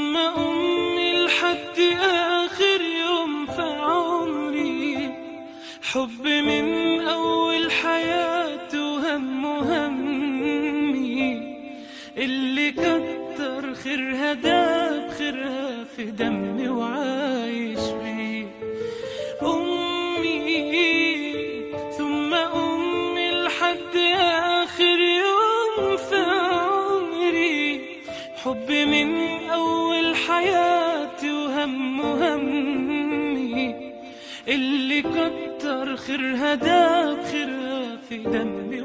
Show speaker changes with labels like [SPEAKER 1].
[SPEAKER 1] أم أمي لحد آخر يوم في عمري. حب من أول حياته وهم همي اللي كتر خيرها داب خيرها في دمي وعاد حب من أول حياتي وهم همي اللي كتر خيرها داب خيرها في دمي.